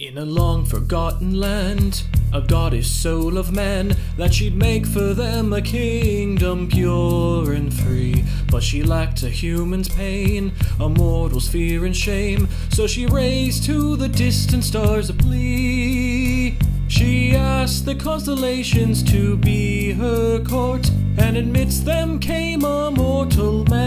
In a long forgotten land, a goddess soul of man, that she'd make for them a kingdom pure and free. But she lacked a human's pain, a mortal's fear and shame, so she raised to the distant stars a plea. She asked the constellations to be her court, and amidst them came a mortal man.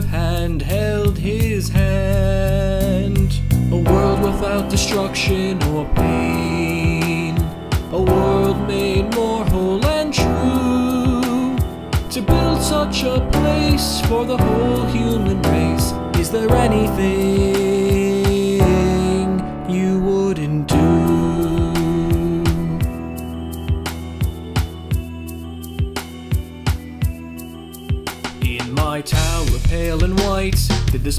Hand held his hand. A world without destruction or pain. A world made more whole and true. To build such a place for the whole human race, is there anything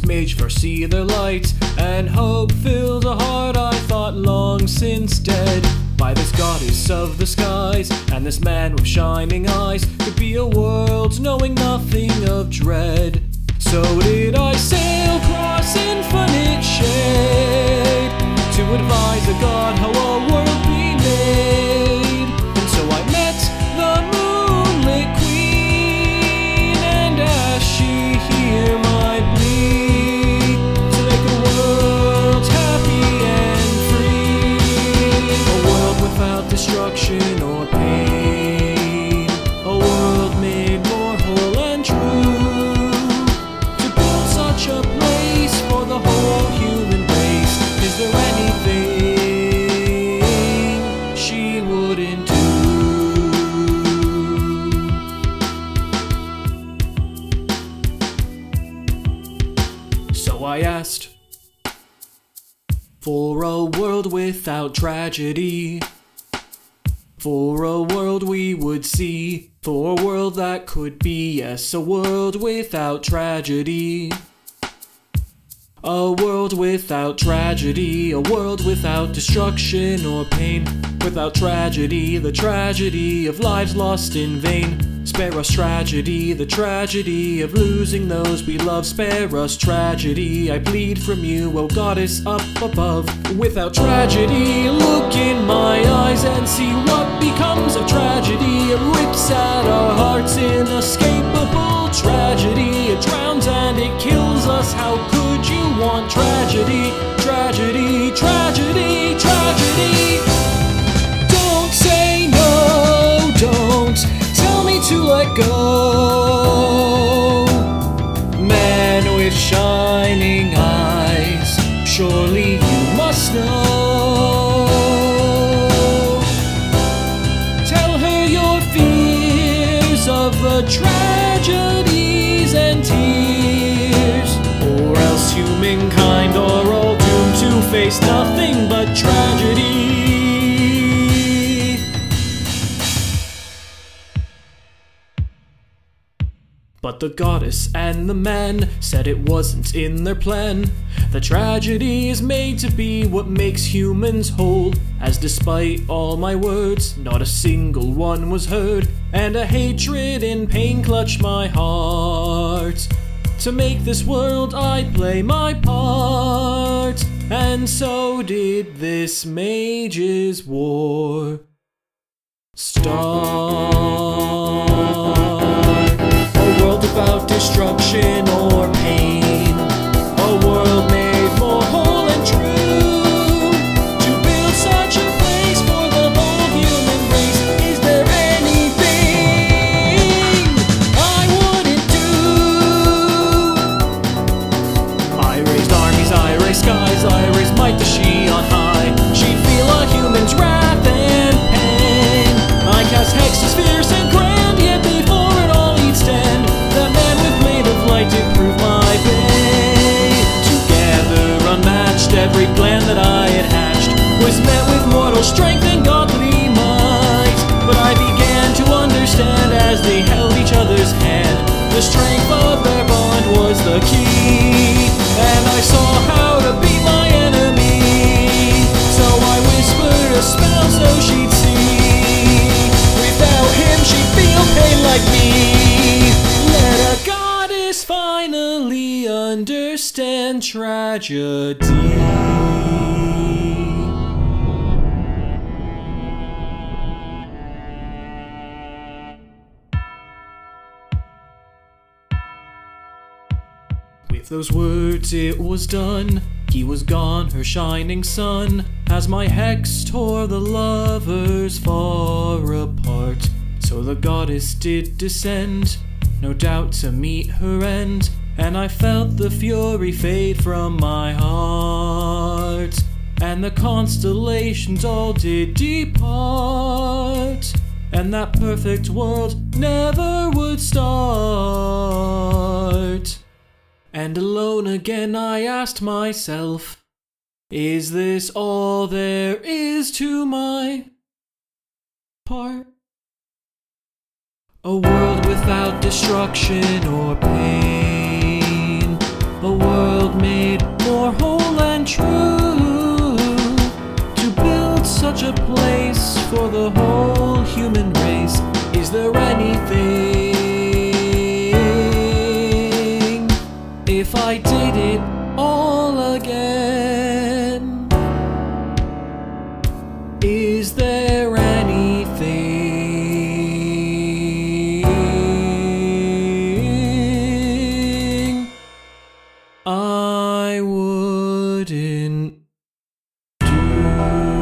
mage foresee their light? And hope filled a heart I thought long since dead. By this goddess of the skies, and this man with shining eyes, could be a world knowing nothing of dread. So did I So I asked for a world without tragedy. For a world we would see. For a world that could be, yes, a world without tragedy. A world without tragedy, a world without destruction or pain. Without tragedy, the tragedy of lives lost in vain. Spare us tragedy, the tragedy of losing those we love. Spare us tragedy, I plead from you, O goddess up above. Without tragedy, look in my eyes and see what becomes of tragedy. It rips at our hearts, inescapable tragedy. Surely you must know. Tell her your fears of the tragedies and tears, or else humankind are all doomed to face nothing but tragedy. But the goddess and the man said it wasn't in their plan. The tragedy is made to be what makes humans whole. As despite all my words, not a single one was heard, and a hatred and pain clutched my heart. To make this world, I play my part, and so did this mage's war. Start skies, I might finally understand tragedy. With those words it was done. He was gone, her shining sun, as my hex tore the lovers far apart. So the goddess did descend, no doubt to meet her end, and I felt the fury fade from my heart. And the constellations all did depart, and that perfect world never would start. And alone again I asked myself, Is this all there is to my part? A world without destruction or pain, a world made more whole and true. To build such a place for the whole human race, is there anything? If I did it all again, is there? you.